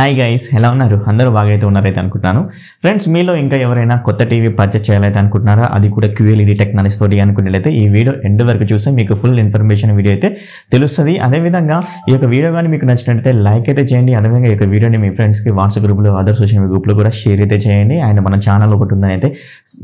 Hi guys ఎలా ఉన్నారు? అందరూ బాగా అయితే ఉన్నారైతే అనుకుంటున్నాను. ఫ్రెండ్స్ మీలో ఇంకా ఎవరైనా కొత్త టీవీ పర్చేస్ చేయాలైతే అనుకుంటున్నారా? అది కూడా క్యూఎల్ఈడి టెక్నాలజీ తోటి అనుకున్నట్లయితే ఈ వీడియో ఎండ్ వరకు చూస్తే మీకు ఫుల్ ఇన్ఫర్మేషన్ వీడియో అయితే తెలుస్తుంది. అదేవిధంగా ఈ యొక్క వీడియో కానీ మీకు నచ్చినట్లయితే లైక్ అయితే చేయండి. అదేవిధంగా ఈ యొక్క వీడియోని మీ ఫ్రెండ్స్కి వాట్సాప్ గ్రూప్లో అదర్ సోషల్ మీడియా గ్రూప్లో కూడా షేర్ అయితే చేయండి. అండ్ మన ఛానల్ ఒకటి ఉందని అయితే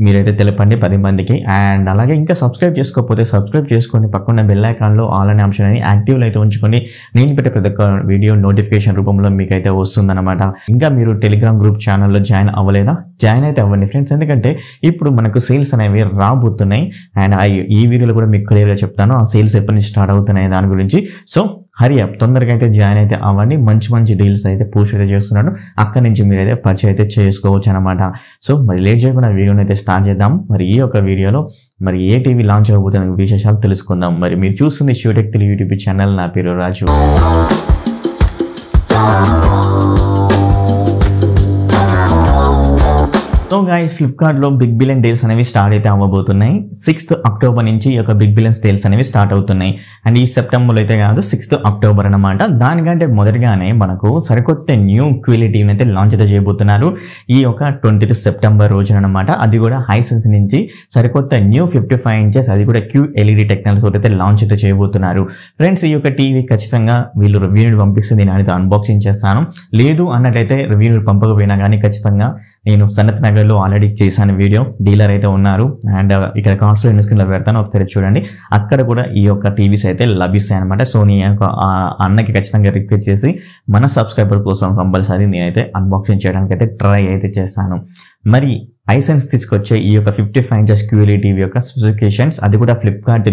మీరైతే తెలపండి పది మందికి. అండ్ అలాగే ఇంకా సబ్స్క్రైబ్ చేసుకోకపోతే సబ్స్క్రైబ్ చేసుకొని పక్కన బెల్ ఐకాన్లో ఆల్ అనే ఆప్షన్ అని యాక్టివ్లో అయితే ఉంచుకొని నేను పెట్టే ప్రతి ఒక్క వీడియో నోటిఫికేషన్ రూపంలో మీకైతే వస్తుంది. వస్తుందన్నమాట ఇంకా మీరు టెలిగ్రామ్ గ్రూప్ ఛానల్లో జాయిన్ అవ్వలేదా? జాయిన్ అయితే అవ్వండి ఫ్రెండ్స్ ఎందుకంటే ఇప్పుడు మనకు సేల్స్ అనేవి రాబోతున్నాయి. అండ్ ఈ వీడియోలో కూడా మీకు క్లియర్గా చెప్తాను. ఆ సేల్స్ ఎప్పటి నుంచి స్టార్ట్ అవుతున్నాయి దాని గురించి. సో హరి అప్ తొందరగా అయితే జాయిన్ అయితే అవ్వండి. మంచి మంచి డీల్స్ అయితే పోస్ట్ అయితే చేస్తున్నాడు. అక్కడి నుంచి మీరు అయితే పర్చేస్ అయితే చేసుకోవచ్చు అనమాట సో మరి లేట్ చేయకుండా వీడియోని అయితే స్టార్ట్ చేద్దాం. మరి ఈ యొక్క వీడియోలో మరి ఏ టీవీ లాంచ్ అవబోతున్న విశేషాలు తెలుసుకుందాం. మరి మీరు చూస్తుంది షూటెక్ తెలుగు యూట్యూబ్ ఛానల్ నా పేరు రాజు. సో గాయస్ ఫ్లిప్కార్ట్లో బిగ్ బిలియన్ డేల్స్ అనేవి స్టార్ట్ అయితే అవ్వబోతున్నాయి. సిక్స్త్ అక్టోబర్ నుంచి ఈ యొక్క బిగ్ బిలియన్ డేల్స్ అనేవి స్టార్ట్ అవుతున్నాయి. అండ్ ఈ సెప్టెంబర్లో అయితే కాదు సిక్స్త్ అక్టోబర్ అనమాట దానికంటే మొదటిగానే మనకు సరికొత్త న్యూ క్వాలిటీని అయితే లాంచ్ అయితే చేయబోతున్నారు. ఈ యొక్క ట్వంటీ సెప్టెంబర్ రోజున అనమాట అది కూడా హైసెన్స్ నుంచి సరికొత్త న్యూ ఫిఫ్టీ ఫైవ్ ఇంచెస్ అది కూడా క్యూ ఎల్ఈడి టెక్నాలజీ అయితే లాంచ్ అయితే చేయబోతున్నారు. ఫ్రెండ్స్ ఈ యొక్క టీవీ ఖచ్చితంగా వీళ్ళు రివ్యూని పంపిస్తే నేను అనేది అన్బాక్సింగ్ చేస్తాను. లేదు అన్నట్లయితే రివ్యూని పంపకపోయినా కానీ ఖచ్చితంగా నేను సన్నత్ నగర్లో ఆల్రెడీ చేశాను వీడియో డీలర్ అయితే ఉన్నారు. అండ్ uh, ఇక్కడ కాన్స్లో స్క్రీన్లో పెడతాను. ఒకసారి చూడండి. అక్కడ కూడా ఈ యొక్క టీవీస్ అయితే లభిస్తాయి అనమాట సో నీ యొక్క అన్నకి ఖచ్చితంగా రిక్వెస్ట్ చేసి మన సబ్స్క్రైబర్ కోసం కంపల్సరీ నేనైతే అన్బాక్సింగ్ చేయడానికి అయితే ట్రై అయితే చేస్తాను. మరి ఐసెన్స్ తీసుకొచ్చే ఈ యొక్క fifty five inches QLE TV యొక్క స్పెసిఫికేషన్స్ అది కూడా ఫ్లిప్కార్ట్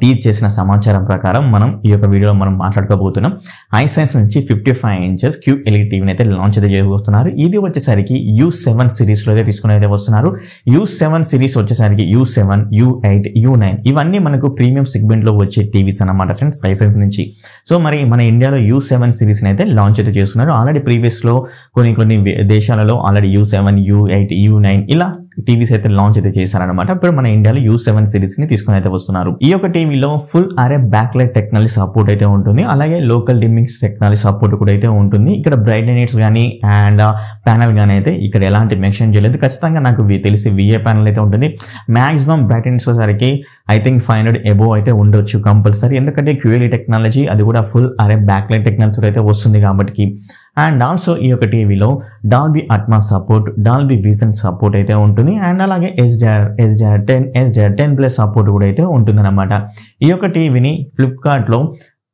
టీచ్ uh, చేసిన సమాచారం ప్రకారం మనం ఈ యొక్క వీడియోలో మనం మాట్లాడుకోబోతున్నాం. ఐసెన్స్ నుంచి ఫిఫ్టీ ఫైవ్ ఇంచెస్ క్యూఎల్ఈ టీవీని అయితే లాంచ్ అయితే చేయబోతున్నారు. ఇది వచ్చేసరికి యూ సెవెన్ సిరీస్లో అయితే తీసుకుని అయితే వస్తున్నారు. యూ సెవెన్ సిరీస్ వచ్చేసరికి U seven U eight U nine ఇవన్నీ మనకు ప్రీమియం సెగ్మెంట్లో వచ్చే టీవీస్ అన్నమాట ఫ్రెండ్స్ ఐసెన్స్ నుంచి. సో మరి మన ఇండియాలో యూ సెవెన్ సిరీస్ని అయితే లాంచ్ అయితే చేస్తున్నారు. ఆల్రెడీ ప్రీవియస్లో కొన్ని కొన్ని దేశాలలో already U seven U eight U nine 9 ila TVs అయితే లాంచ్ అయితే చేశారనమాట ఇప్పుడు మన ఇండియాలో యూ సెవెన్ సిరీస్ని తీసుకుని అయితే వస్తున్నారు. ఈ యొక్క టీవీలో ఫుల్ అరే బ్యాక్ లైట్ టెక్నాలజీ సపోర్ట్ అయితే ఉంటుంది. అలాగే లోకల్ డిమ్మింగ్స్ టెక్నాలజీ సపోర్ట్ కూడా అయితే ఉంటుంది. ఇక్కడ బ్రైట్ కానీ అండ్ ప్యానల్ కానీ అయితే ఇక్కడ ఎలాంటి మెన్షన్ చేయలేదు. ఖచ్చితంగా నాకు తెలిసి విఏ ప్యానల్ అయితే ఉంటుంది. మాక్సిమం బ్రైట్ యూనిట్స్ వచ్చేసరికి I think five hundred above అయితే ఉండొచ్చు కంపల్సరీ ఎందుకంటే క్యూఎల్ఈ టెక్నాలజీ అది కూడా ఫుల్ అరే బ్యాక్ లైట్ టెక్నాలజీ అయితే వస్తుంది కాబట్టి అండ్ ఆల్సో ఈ యొక్క టీవీలో Dolby Atmos support Dolby vision support అయితే ఉంటుంది. అండ్ అలాగే SDR SDR ten SDR ten plus support కూడా అయితే ఉంటుందన్నమాట. ఈ యొక్క టీవీని ఫ్లిప్కార్ట్లో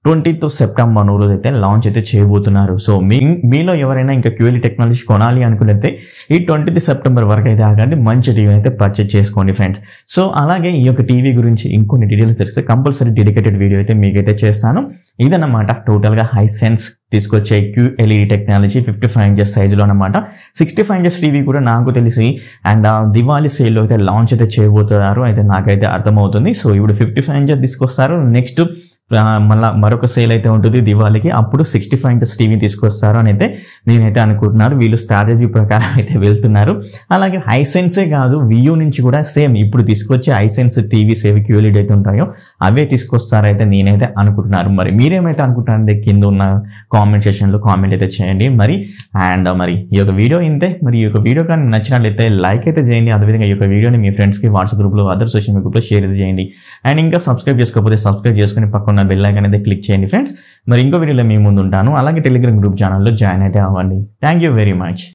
ట్వంటీత్ సెప్టెంబర్ రోజు అయితే లాంచ్ అయితే చేయబోతున్నారు. సో మీ మీలో ఎవరైనా ఇంకా క్యూఎల్ఈ టెక్నాలజీ కొనాలి అనుకున్నైతే ఈ ట్వంటీ సెప్టెంబర్ వరకు అయితే ఆగండి. మంచి టీవీ అయితే పర్చేజ్ చేసుకోండి ఫ్రెండ్స్ సో అలాగే ఈ యొక్క టీవీ గురించి ఇంకొన్ని డీటెయిల్స్ తెలిస్తే కంపల్సరీ డెడికేటెడ్ వీడియో అయితే మీకైతే చేస్తాను. ఇదన్నమాట టోటల్గా హై సెన్స్ తీసుకొచ్చే QLED technology fifty five inches సైజులో అనమాట సిక్స్టీ ఫైవ్ ఇంచెస్ టీవీ కూడా నాకు తెలిసి అండ్ దివాళీ సేల్లో అయితే లాంచ్ అయితే చేయబోతున్నారు. అయితే నాకైతే అర్థమవుతుంది. సో ఇప్పుడు ఫిఫ్టీ ఫైవ్ ఇంచెస్ తీసుకొస్తారు. నెక్స్ట్ మళ్ళీ మరొక సేల్ అయితే ఉంటుంది దివాళీకి. అప్పుడు సిక్స్టీ ఫైవ్ ఇంచెస్ టీవీ తీసుకొస్తారు అని అయితే నేనైతే అనుకుంటున్నారు వీళ్ళు స్ట్రాటజీ ప్రకారం అయితే వెళ్తున్నారు. అలాగే హైసెన్సే కాదు వియూ నుంచి కూడా సేమ్ ఇప్పుడు తీసుకొచ్చే హైసెన్స్ టీవీస్ ఏవి క్యూలిడ్ అయితే ఉంటాయో అవే తీసుకొస్తారైతే నేనైతే అనుకుంటున్నారు మరి మీరేమైతే అనుకుంటున్నారంటే కింద ఉన్న కామెంట్ సెషన్లో కామెంట్ అయితే చేయండి. మరి అండ్ మరి ఈ యొక్క వీడియో ఇంతే. మరి ఈ యొక్క వీడియో కానీ నచ్చినట్లయితే లైక్ అయితే చేయండి. అదేవిధంగా ఈ యొక్క వీడియోని మీ ఫ్రెండ్స్కి వాట్సాప్ గ్రూప్లో అదర్ సోషల్ మీడియా గ్రూప్లో షేర్ అయితే చేయండి. అండ్ ఇంకా సబ్స్క్రైబ్ చేసుకోకపోతే సబ్స్క్రైబ్ చేసుకుని పక్కన బెల్ ఐకాన్ అయితే క్లిక్ చేయండి ఫ్రెండ్స్ మరి ఇంకో వీడియోలో మీ ముందు ఉంటాను అలాగే టెలిగ్రామ్ గ్రూప్ ఛానల్లో జాయిన్ అయితే అవ్వండి. Thank you very much